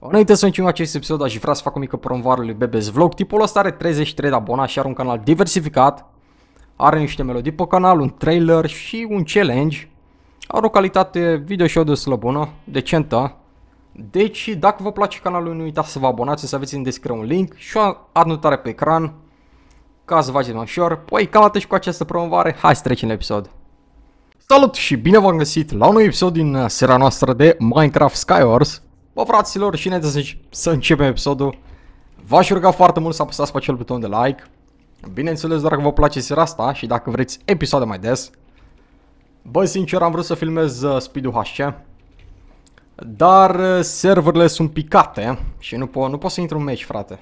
Înainte să începem acest episod, aș vrea să fac o mică promovare lui Bebes Vlog. Tipul ăsta are 33 de abonați și are un canal diversificat. Are niște melodii pe canal, un trailer și un challenge. Are o calitate video și audio slă bună, decentă. Deci, dacă vă place canalul, nu uitați să vă abonați, să aveți în descriere un link și o anotare pe ecran ca să faceți mai ușor. Păi, cam atât și cu această promovare, hai să trecem la episod. Salut și bine v-am găsit la un nou episod din uh, seria noastră de Minecraft Skywars. Bă, fraților, și înainte să, să începem episodul, v-aș ruga foarte mult să apăsați pe acel buton de like. Bineînțeles, dacă vă place seria asta și dacă vreți episoade mai des. Bă, sincer, am vrut să filmez uh, Speed-ul HC. Dar uh, serverele sunt picate și nu, po nu pot să intru în match, frate.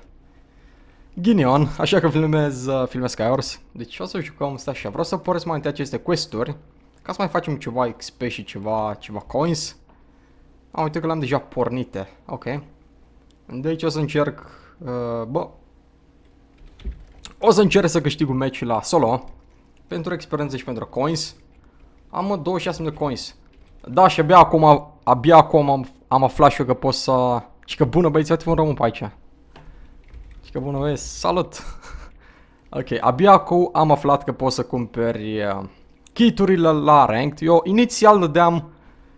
Ghinion, așa că filmez, uh, filmez Skywars. Deci o să jucăm, stai așa, vreau să poresc mai întâi aceste questuri. Ca să mai facem ceva XP și ceva, ceva coins. Am uite că le-am deja pornite. Ok. Deci o să încerc... Uh, bă... O să încerc să câștig un match la solo. Pentru experiență și pentru coins. Am 26 de coins. Da, și abia acum, abia acum am, am aflat și eu că pot să... Și că bună băieți, uite un român pe aici. Și că bună băieți, salut! ok, abia acum am aflat că poți să cumperi uh, kiturile la ranked. Eu inițial dădeam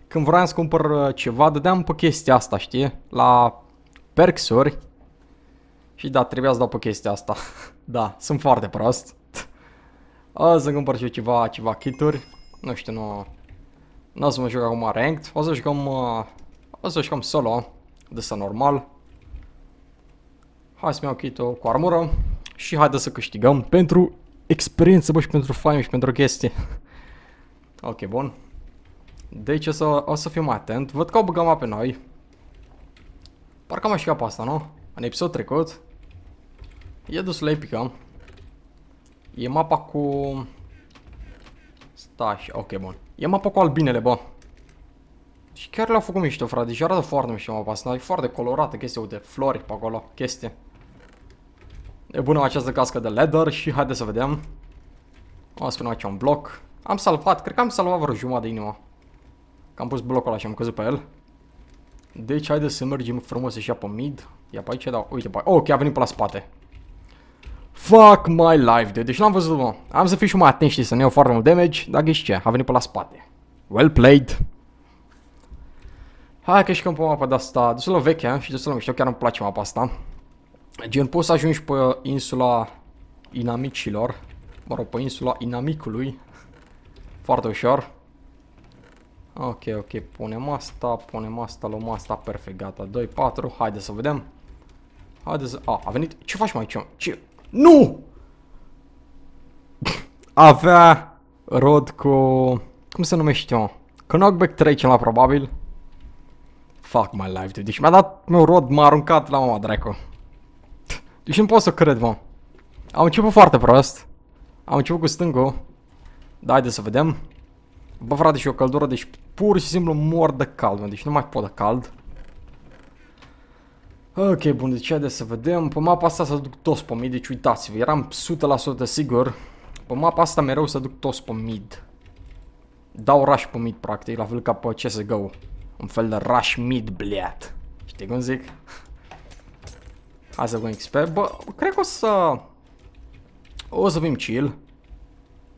când vreau să cumpăr uh, ceva, dădeam pe chestia asta, știi? La perksuri. Și da, trebuia să dau pe chestia asta. da, sunt foarte prost. o să cumpăr și eu ceva, ceva kituri. Nu știu, nu... Nu o să mă joc acum ranked. O să jucăm... Uh, o să jucăm solo. De să normal. Hai să-mi iau kit cu armură. Și haide să câștigăm pentru experiență, bă, și pentru fame și pentru chestii. ok, bun. Deci o să, o să fiu mai atent. Văd că au băgat pe noi. Parcă am așa pe asta, nu? În episod trecut. E dus la epică. E mapa cu... Stai, ok, bun. E mapa cu albinele, bă. Și chiar le-au făcut mișto, frate. Deci arată foarte mișto mapa asta. E foarte colorată chestia, uite, flori pe acolo, chestie. E bună această cască de leather și haide să vedem. O să punem aici un bloc. Am salvat, cred că am salvat vreo jumătate de inimă. Că am pus blocul ăla și am căzut pe el. Deci haide să mergem frumos și pe mid. Ia pe aici, da, uite pe Ok, a venit pe la spate. Fuck my life, dude. Deci l-am văzut, mă. Am să fiu și mai atent, știi, să ne iau foarte mult damage, dar ghiși ce, a venit pe la spate. Well played. Hai că știm pe mapa de asta, destul de veche și destul de mișto, chiar îmi place mapa asta. Gen, poți să ajungi pe insula inamicilor, mă rog, pe insula inamicului, foarte ușor. Ok, ok, punem asta, punem asta, luăm asta, perfect, gata, 2, 4, haide să vedem. Haide să... A, a venit, ce faci mai aici? Ce? Nu! Avea rod cu... Cum se numește, mă? Knockback 3 cel mai probabil. Fuck my life, dude. Deci mi-a dat meu rod, m-a aruncat la mama dracu. Deci nu pot să cred, mă. Am început foarte prost. Am început cu stângul. Da, haide să vedem. Bă, frate, și o căldură, deci pur și simplu mor de cald, mă, deci nu mai pot de cald. Ok, bun, deci de să vedem. Pe mapa asta să duc toți pe mid, deci uitați-vă, eram 100% sigur. Pe mapa asta mereu să duc toți pe mid. Dau rush pe mid, practic, la fel ca pe CSGO. Un fel de rush mid, bliat. Știi cum zic? Hai să vedem XP. Bă, cred că o să... O să fim chill.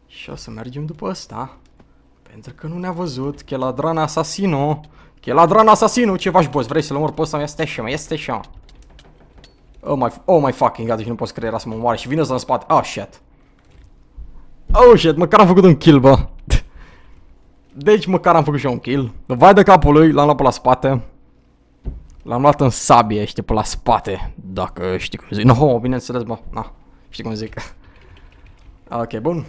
Și o să mergem după asta. Pentru că nu ne-a văzut. Cheladran Asasino. Cheladran Asasino. Ce faci, boss? Vrei să-l omor pe ăsta? Este așa, este așa. Oh my, oh my fucking god, deci nu poți creiera să mă moare și vine să în spate. Oh shit. Oh shit, măcar am făcut un kill, bă. Deci măcar am făcut și eu un kill. Vai de capul lui, l-am luat pe la spate. L-am luat în sabie, știi, pe la spate. Dacă știi cum zic. No, bineînțeles, bă. Na, știi cum zic. Ok, bun.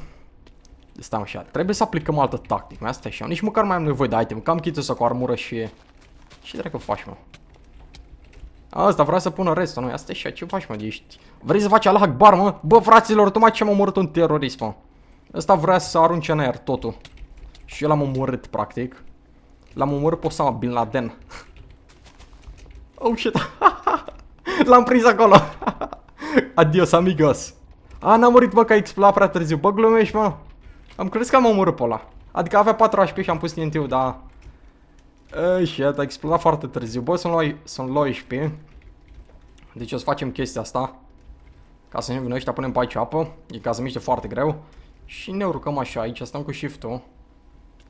Stai așa, trebuie să aplicăm altă tactică, asta e așa, nici măcar mai am nevoie de item, cam chită să cu armură și... Ce dracu faci, mă? Asta vrea să pună restul, nu? Asta e așa, ce faci, mă? Ești... Vrei să faci Allah Akbar, mă? Bă, fraților, tocmai ce am omorât un terorist, mă. Ăsta vrea să arunce în aer totul. Și eu l-am omorât, practic. L-am omorât pe Osama Bin Laden. oh, shit. L-am prins acolo. Adios, amigos. A, n-a murit, bă, că a explodat prea târziu. Bă, glumești, mă. Am crezut că am omorât pe ăla. Adică avea 4 HP și am pus TNT-ul, dar... Uh, shit, a explodat foarte târziu. Bă, sunt la, sunt la HP. Deci o să facem chestia asta. Ca să ne vină ăștia, punem pe aici apă. E ca să miște foarte greu. Și ne urcăm așa aici, stăm cu shift-ul.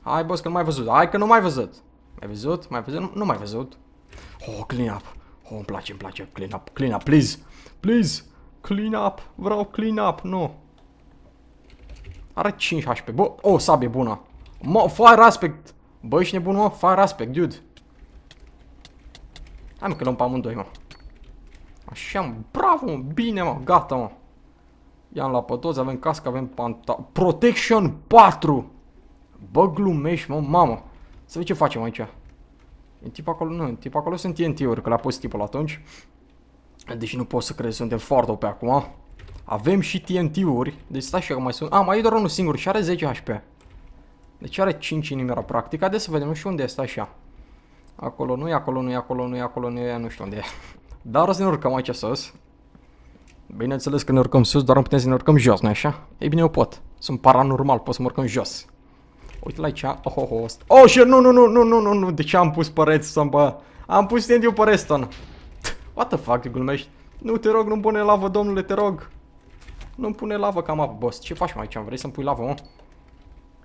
Hai, boss, că nu mai văzut. Hai că nu mai văzut. Mai văzut? Mai văzut? Nu, nu mai văzut. Oh, clean up. Oh, îmi place, îmi place. Clean up, clean up, please. Please. Clean up. Vreau clean up. Nu. Are 5 HP. Bă, oh, sabie bună. Mă, fire aspect. Bă, ești nebun, mă? Fire aspect, dude. Hai mă, că luăm pe amândoi, mă. Așa, mă. Bravo, mă. Bine, mă. Gata, mă. I-am la pe toți, avem cască, avem panta... Protection 4! Bă, glumești, mă, mamă. Să vedem ce facem aici. În tip acolo, nu, în tip acolo sunt TNT-uri, că l-a pus tipul atunci. Deși nu pot să cred, suntem foarte pe acum. Avem și TNT-uri, deci stai așa că mai sunt... A, mai e doar unul singur și are 10 HP. Deci are 5 inimera practic. Haideți să vedem și unde este așa. Acolo nu e, acolo nu e, acolo nu e, acolo nu e, nu știu unde e. Dar o să ne urcăm aici sus. Bineînțeles că ne urcăm sus, doar nu putem să ne urcăm jos, nu așa? Ei bine, eu pot. Sunt paranormal, pot să mă urcăm jos. Uite la aici. Oh, oh, oh. Oh, shit, nu, nu, nu, nu, nu, nu, nu. De ce am pus pe redstone, bă? Am pus stand eu pe redstone. What the fuck, glumești? Nu, te rog, nu pune lavă, domnule, te rog. Nu pune lavă cam apă, boss. Ce faci, mai aici? Vrei să-mi pui lavă, mă?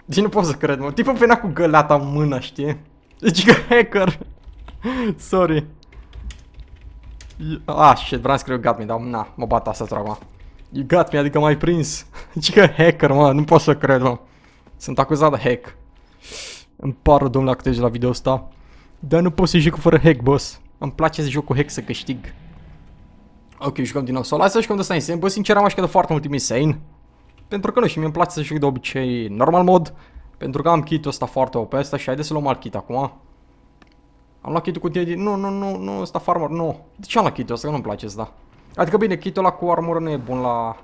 Deci nu pot să cred, mă. Tipul venea cu găleata în mână, știi? Deci că hacker. Sorry. Ah, shit, vreau să scriu got me, dar na, mă bat asta acum. You got me, adică m-ai prins. Deci că hacker, mă, nu pot să cred, mă. Sunt acuzat de hack. Îmi pară, domnule, că la video ăsta. Dar nu pot să joc fără hack, boss. Îmi place să joc cu hack să câștig. Ok, jucăm din nou solo. Hai să jucăm de asta insane. Bă, sincer, am aș de foarte mult insane. Pentru că nu, și mie îmi place să joc de obicei normal mod. Pentru că am kit-ul ăsta foarte OP ăsta și haideți să luăm alt kit acum. Am luat kit-ul cu tine Nu, nu, nu, nu, ăsta farmer, nu. De ce am luat kit-ul ăsta? Că nu-mi place ăsta. Adică bine, kit-ul ăla cu armură nu e bun la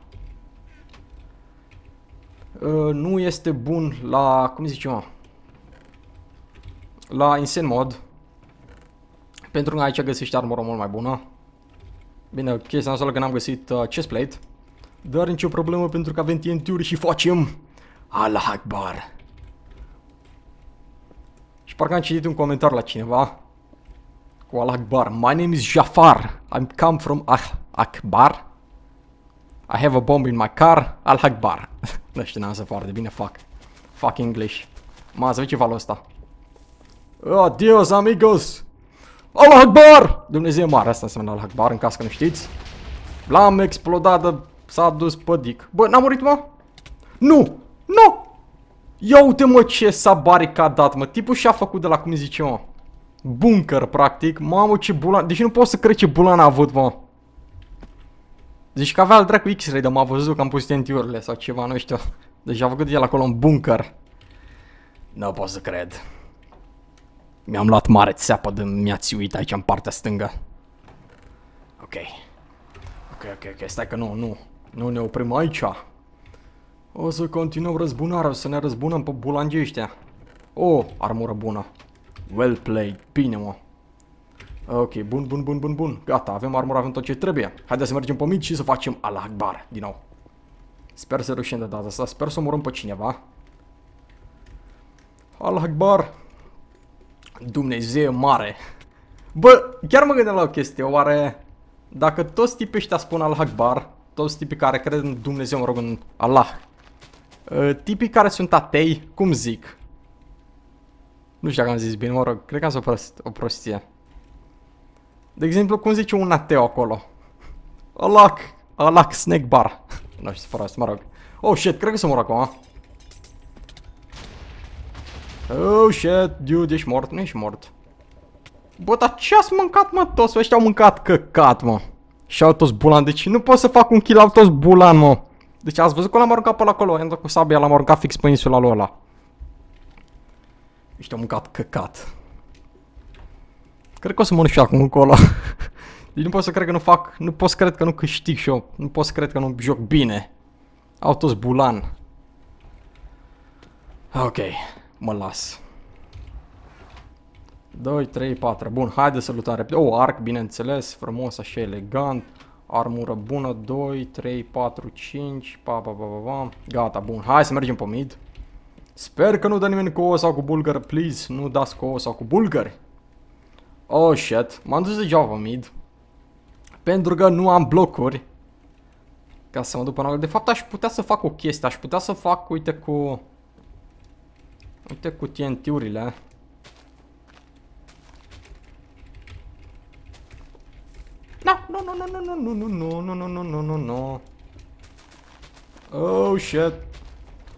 Uh, nu este bun la, cum zice mă, la Insane Mod. Pentru că aici găsești armură mult mai bună. Bine, chestia noastră că n-am găsit uh, chestplate. Dar nicio problemă pentru că avem TNT-uri și facem Allah Akbar. Și parcă am citit un comentariu la cineva cu Allah Akbar. My name is Jafar. I'm come from ah Akbar. I have a bomb in my car. Al Akbar. nu știu, n-am să foarte bine, fuck. Fuck English. Mă, să ce valul ăsta. Adios, amigos! Allah Akbar! Dumnezeu mare, asta înseamnă Allah Akbar, în caz că nu știți. L-am explodat s-a dus pe dic. Bă, n-a murit, mă? Nu! Nu! Ia uite, mă, ce s-a baricadat, mă. Tipul și-a făcut de la, cum zice, mă. Bunker, practic. Mamă, ce bulan. Deci nu pot să cred ce bulan a avut, mă. Deci că avea al dracu X-ray, dar m-a văzut că am pus TNT-urile sau ceva, nu știu. Deci a făcut el acolo un bunker. Nu pot să cred. Mi-am luat mare țeapă de mi-a țiuit aici în partea stângă. Ok. Ok, ok, ok, stai că nu, nu. Nu ne oprim aici. O să continuăm răzbunarea, o să ne răzbunăm pe bulangii ăștia. Oh, armură bună. Well played, bine mă. Ok, bun, bun, bun, bun, bun. Gata, avem armură, avem tot ce trebuie. Haideți să mergem pe mid și să facem Allah Akbar din nou. Sper să reușim de data asta, sper să omorâm pe cineva. Allah Akbar. Dumnezeu mare. Bă, chiar mă gândeam la o chestie, oare dacă toți tipii ăștia spun Allah Akbar, toți tipii care cred în Dumnezeu, mă rog, în Allah, ă, tipii care sunt atei, cum zic? Nu știu dacă am zis bine, mă rog, cred că am zis o, prost, o prostie. De exemplu, cum zice un ateu acolo? Allah, Allah snack bar. nu știu să fără mă rog. Oh shit, cred că să mor acum. Oh shit, dude, ești mort, nu ești mort. Bă, dar ce ați mâncat, mă? Toți ăștia au mâncat căcat, mă. Și au toți bulan, deci nu pot să fac un kill, au toți bulan, mă. Deci ați văzut că l-am aruncat pe acolo, am dat cu sabia, l-am aruncat fix pe insula lui ăla. Ăștia au mâncat căcat. Cred că o să mănânc și acum încolo. deci nu pot să cred că nu fac, nu pot să cred că nu câștig și eu. Nu pot să cred că nu joc bine. Au toți bulan. Ok, mă las. 2, 3, 4. Bun, haide să lutăm repede. O, oh, arc, bineînțeles, frumos, așa elegant. Armură bună, 2, 3, 4, 5, pa, pa, pa, pa, pa. Gata, bun, hai să mergem pe mid. Sper că nu dă nimeni cu ouă sau cu bulgări, please, nu dați cu ouă sau cu bulgări. Oh shit, m-am dus degeaba mid. Pentru că nu am blocuri. Ca să mă duc până De fapt aș putea să fac o chestie, aș putea să fac, uite, cu... Uite cu TNT-urile. No, no, no, no, no, no, no, no, no, no, no, no, no, no. Oh, shit.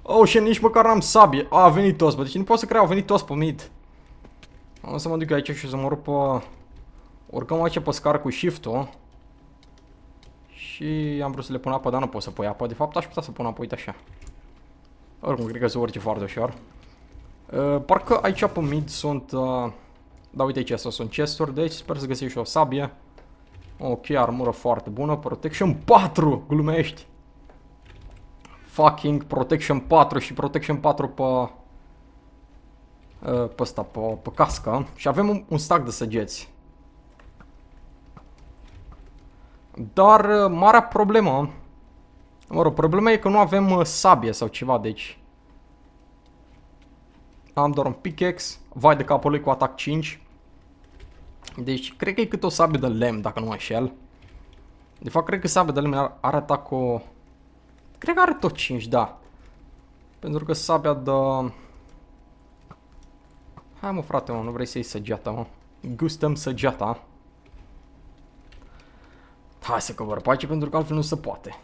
Oh, shit, nici măcar n-am sabie. A, a venit toți, bă, deci nu pot să cred, au venit toți pe mid. O să mă duc aici și o să mă rup pe... Urcăm aici pe scară cu shift-ul. Și am vrut să le pun apă, dar nu pot să pui apă. De fapt, aș putea să pun apă, uite așa. Oricum, cred că se urce foarte ușor. Uh, parcă aici pe mid sunt... Uh... Da, uite aici, astea sunt chesturi, deci sper să găsești și o sabie. Ok, armură foarte bună. Protection 4, glumești. Fucking Protection 4 și Protection 4 pe... Uh, pe ăsta, pe, pe cască. Și avem un, un stack de săgeți. Dar uh, marea problemă, mă rog, problema e că nu avem uh, sabie sau ceva, deci am doar un pickaxe, vai de capul lui cu atac 5. Deci, cred că e cât o sabie de lemn, dacă nu mă înșel. De fapt, cred că sabia de lemn are atac cu... Cred că are tot 5, da. Pentru că sabia de... Hai mă frate mă, nu vrei să iei săgeata mă. Gustăm săgeata. Hai să căvăr pace pentru că altfel nu se poate.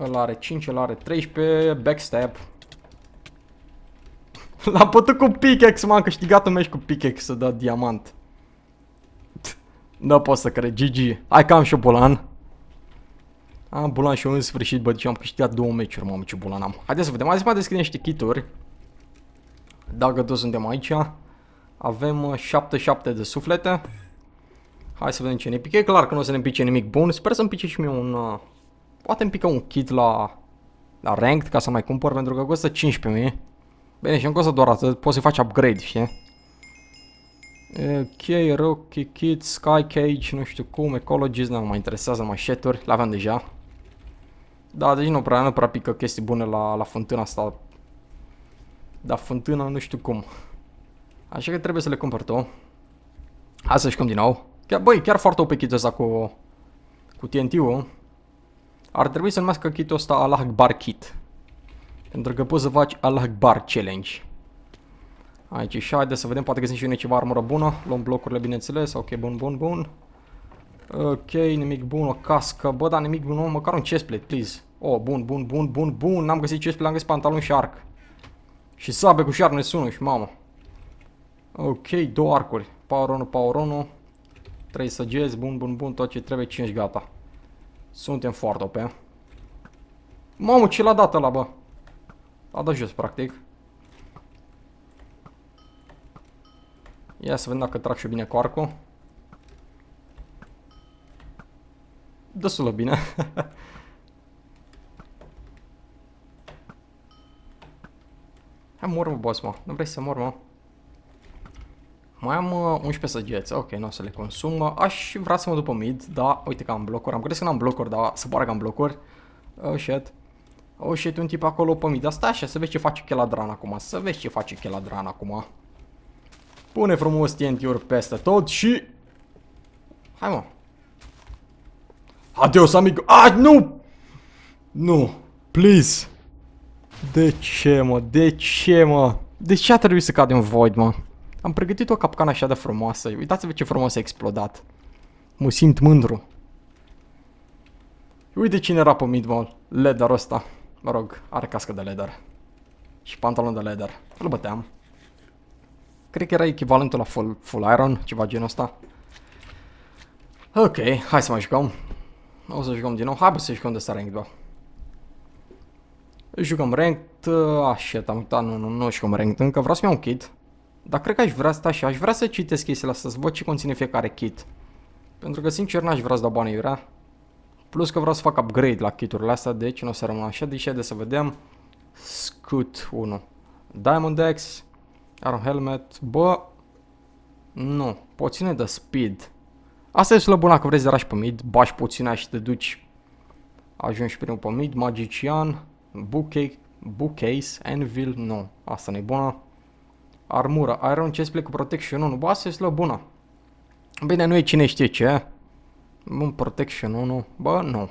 Ăla are 5, ăla are 13, backstab. L-am putut cu pickaxe, m-am câștigat un meci cu pickaxe să dă diamant. Nu pot să cred, GG. Hai că am și o bulan. Am bulan și eu în sfârșit, bă, deci am câștigat două meciuri, mamă, ce bulan am. Haideți să vedem, hai să mai deschidem niște kituri. Dacă toți suntem aici. Avem 7-7 uh, de suflete. Hai să vedem ce ne pică. E clar că nu o să ne pice nimic bun. Sper să-mi pice și mie un... Uh, poate îmi pică un kit la... La ranked ca să mai cumpăr pentru că costă 15.000. Bine, și încă costă doar atât. Poți să faci upgrade, știi? Ok, Rocky Kit, Sky Cage, nu știu cum, Ecologist, nu mă interesează mai shit-uri, le-aveam deja. Da, deci nu prea, nu prea pică chestii bune la, la fântâna asta. Da, fântâna nu știu cum. Așa că trebuie să le cumpăr tu. Hai să jucăm din nou. Chiar, băi, chiar foarte OP kit ăsta cu, cu TNT-ul. Ar trebui să numească kit-ul ăsta Allah Akbar Kit. Pentru că poți să faci Allah Akbar Challenge. Aici și haide să vedem, poate găsim și noi ceva armură bună. Luăm blocurile, bineînțeles. Ok, bun, bun, bun. Ok, nimic bun, o cască. Bă, dar nimic bun, măcar un chestplate, please. Oh, bun, bun, bun, bun, bun. N-am găsit chestplate, am găsit pantalon și arc. Și sabe cu șarne sună și mamă. Ok, două arcuri. Power 1, power 1. 3 săgeți, bun, bun, bun, tot ce trebuie, 5 gata. Suntem foarte OP. Mamă, ce l-a dat ăla, bă? A dat jos, practic. Ia să vedem dacă trag și bine cu arcul. Destul de bine. Hai mor mă, boss, mă. Nu vrei să mor, mă? Mai am uh, 11 săgeți. Ok, nu o să le consum. Aș vrea să mă duc pe mid, da. Uite că am blocuri. Am crezut că n-am blocuri, dar să pare că am blocuri. Oh, shit. Oh, shit, un tip acolo pe mid. Asta așa, să vezi ce face Cheladran acum. Să vezi ce face Cheladran acum. Pune frumos TNT-uri peste tot și... Hai mă. Adeus, amigo. Ah, nu! Nu. Please. De ce, mă? De ce, mă? De ce a trebuit să cad în void, mă? Am pregătit o capcană așa de frumoasă. Uitați-vă ce frumos a explodat. Mă simt mândru. Uite cine era pe mid, mă. Leather ăsta. Mă rog, are cască de leather. Și pantalon de leather. Îl băteam. Cred că era echivalentul la full, full iron, ceva genul ăsta. Ok, hai să mai jucăm. O să jucăm din nou. Hai bă să jucăm de asta ranked, bă. Jucăm ranked. Ah, shit, am uitat, nu, nu, nu jucăm ranked încă. Vreau să iau un kit. Dar cred că aș vrea asta și aș vrea să citesc chestiile astea, să văd ce conține fiecare kit. Pentru că sincer n-aș vrea să dau bani iurea. Plus că vreau să fac upgrade la kiturile astea, deci nu o să rămân așa. Deci de să vedem. Scoot 1. Diamond X. Iron Helmet. Bă. Nu. Poțiune de speed. Asta e slăbuna că vrei să rași pe mid. Bași poțiunea și te duci. Ajungi primul pe mid. Magician. Bookcase. Bookcase. Anvil. Nu. Asta nu e bună. Armură. Iron chestplate cu protection 1. Bă, asta e slăbuna. Bine, nu e cine știe ce. Un Protection 1, bă, nu.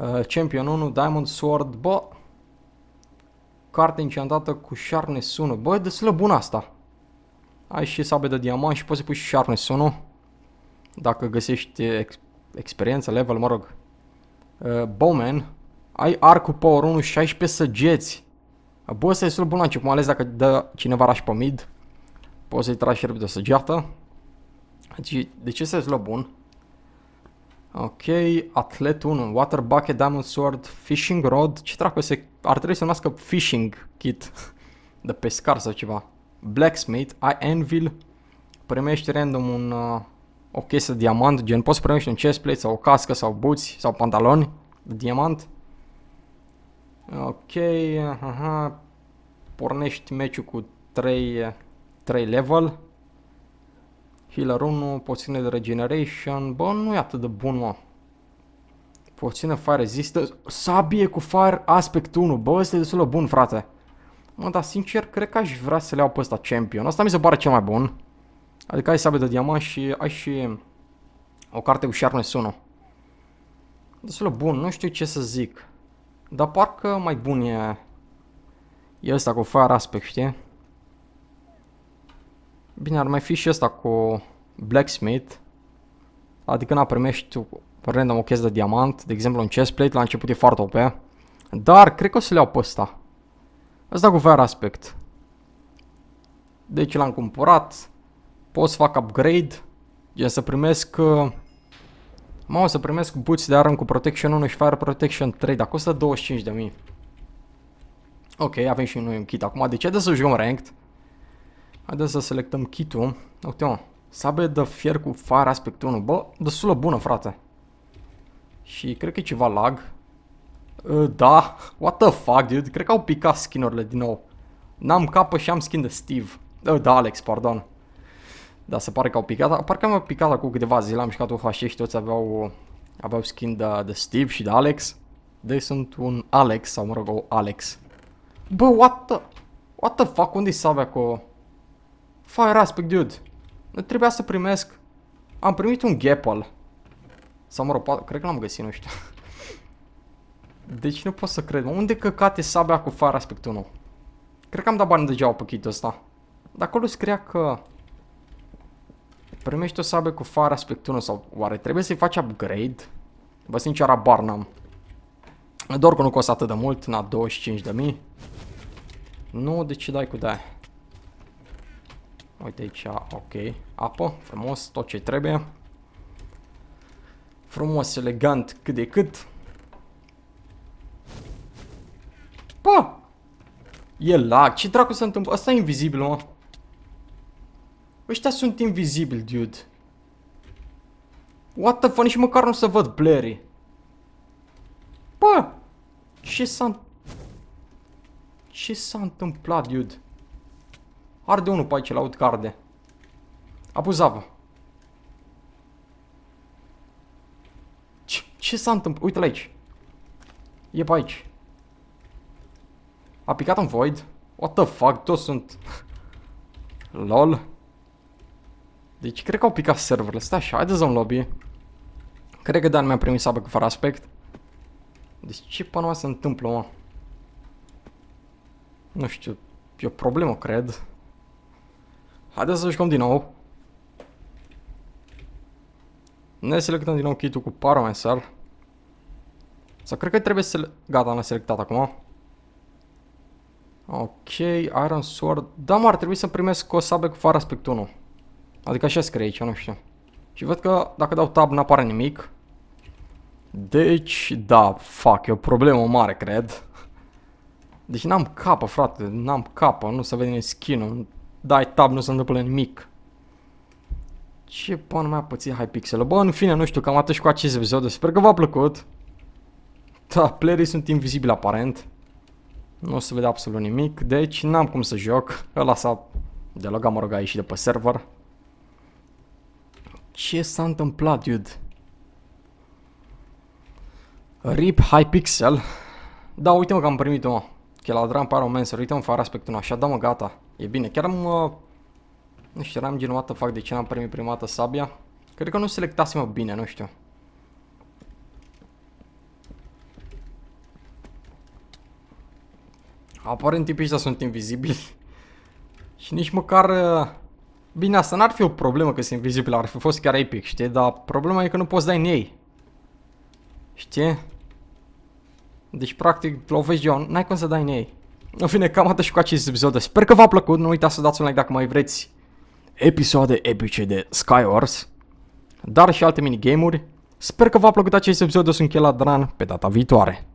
Uh, Champion 1, Diamond Sword, bă. Carte enchantată cu Sharpness 1, bă, e destul de bun asta. Ai și sabe de diamant și poți să pui și Sharpness 1. Dacă găsești ex experiență, level, mă rog. Uh, Bowman, ai arc cu power 1, 16 săgeți. Bă, ăsta e destul de bun la început, mai ales dacă dă cineva raș pe mid. Poți să-i tragi repede o săgeată. Deci, de ce este destul de bun? Ok, Atlet 1, Water Bucket, Diamond Sword, Fishing Rod. Ce dracu se... Ar trebui să numească Fishing Kit. De pescar sau ceva. Blacksmith, ai Anvil. Primești random un... Uh, o chestie de diamant, gen poți să primești un chestplate sau o cască sau buți sau pantaloni de diamant. Ok, aha. Pornești meciul cu 3, 3 level. Healer 1, poțiune de regeneration. Bă, nu e atât de bun, mă. Poțiune fire resistance. Sabie cu fire aspect 1. Bă, este destul de bun, frate. Mă, dar sincer, cred că aș vrea să le iau pe ăsta champion. Asta mi se pare cel mai bun. Adică ai sabie de diamant și ai și o carte cu sharpness 1. Destul de bun, nu știu ce să zic. Dar parcă mai bun e... E ăsta cu fire aspect, știi? Bine, ar mai fi și ăsta cu Blacksmith. Adică n-a primești random o chestie de diamant, de exemplu un chestplate, la început e foarte OP. Dar, cred că o să le iau pe ăsta. Ăsta cu fire aspect. Deci l-am cumpărat. Pot să fac upgrade. Gen să primesc... Uh, mă, o să primesc boots de arm cu protection 1 și fire protection 3, dar costă 25.000. Ok, avem și noi un kit acum. De ce de să jucăm ranked? Haideți să selectăm kit-ul. Uite mă, sabe de fier cu fire aspect 1. Bă, destul de bună, frate. Și cred că e ceva lag. Uh, da, what the fuck, dude? Cred că au picat skinurile din nou. N-am capă și am skin de Steve. Uh, da, Alex, pardon. Da, se pare că au picat. Parcă am picat acum câteva zile, am mișcat UHC și toți aveau, aveau skin de, de Steve și de Alex. Deci sunt un Alex, sau mă rog, o Alex. Bă, what the... What the fuck, unde-i sabia cu... Fire aspect, dude. Nu trebuia să primesc... Am primit un Gapple. Sau mă rog, cred că l-am găsit, nu știu. Deci nu pot să cred. Unde căcate sabia cu Fire aspect 1? Cred că am dat bani degeaba pe kit ăsta. Dar acolo scria că... Primești o sabie cu Fire aspect 1 sau oare trebuie să-i faci upgrade? Bă, sincer, abar n-am. Doar că nu costă atât de mult, na, 25.000. Nu, de ce dai cu de Uite aici, ok. Apă, frumos, tot ce trebuie. Frumos, elegant, cât de cât. Bă! E lag, ce dracu se întâmplă? Asta e invizibil, mă. Ăștia sunt invizibili, dude. What the fuck, nici măcar nu să văd Blurry. Bă! Ce s-a... Ce s-a întâmplat, dude? Arde unul pe aici, la aud că arde. A pus apă. Ce, ce s-a întâmplat? Uite-l aici. E pe aici. A picat în void. What the fuck? Toți sunt... LOL. Deci cred că au picat serverele. Stai așa, haideți în lobby. Cred că Dan mi-a primit sabă cu fără aspect. Deci ce până se întâmplă, mă? Nu știu, e o problemă, cred. Haideți să jucăm din nou. Ne selectăm din nou kit-ul cu Pyromancer. Sau cred că trebuie să... Gata, am selectat acum. Ok, Iron Sword. Da, mă, ar trebui să primesc o sabie cu fara aspect 1. Adică așa scrie aici, nu știu. Și văd că dacă dau tab n-apare nimic. Deci, da, fac, e o problemă mare, cred. Deci n-am capă, frate, n-am capă, nu se vede nici skin-ul. Dai tab, nu se întâmplă nimic. Ce până mai a pățit Hypixel? Bă, în fine, nu știu, cam atât și cu acest episod. Sper că v-a plăcut. Da, playerii sunt invizibili aparent. Nu se vede absolut nimic, deci n-am cum să joc. Ăla s-a delogat, mă rog, a ieșit de pe server. Ce s-a întâmplat, dude? RIP Hypixel. Da, uite mă că am primit-o, mă. Cheladran Pyromancer, uite mă, fără aspectul așa, da mă, gata. E bine, chiar am... Uh, Nu știu, eram genuată fac de ce n-am primit prima dată sabia. Cred că nu selectasem bine, nu știu. Aparent tipii ăștia sunt invizibili. Și nici măcar... Uh, bine, asta n-ar fi o problemă că sunt invizibili, ar fi fost chiar epic, știi? Dar problema e că nu poți da în ei. Știi? Deci, practic, lovești John, n-ai cum să dai în ei. În fine, cam atât și cu acest episod. Sper că v-a plăcut, nu uitați să dați un like dacă mai vreți episoade epice de Skywars, dar și alte minigame-uri. Sper că v-a plăcut acest episod, eu sunt Chela Dran, pe data viitoare.